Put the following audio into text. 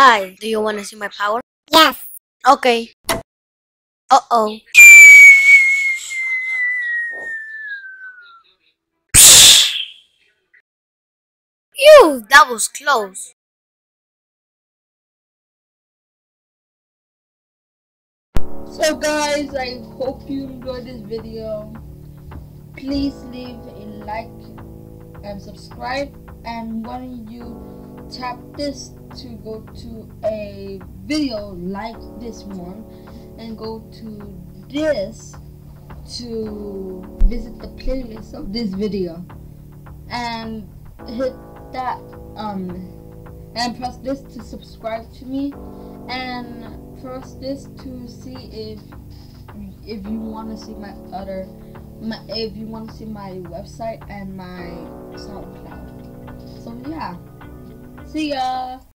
Hi, do you want to see my power? Yes. Okay. Uh-oh. Phew, that was close. So guys, I hope you enjoyed this video. Please leave a like and subscribe and when you tap this to go to a video like this one and go to this to visit the playlist of this video. And hit that um and press this to subscribe to me. And press this to see if if you want to see my other my, if you want to see my website and my See ya.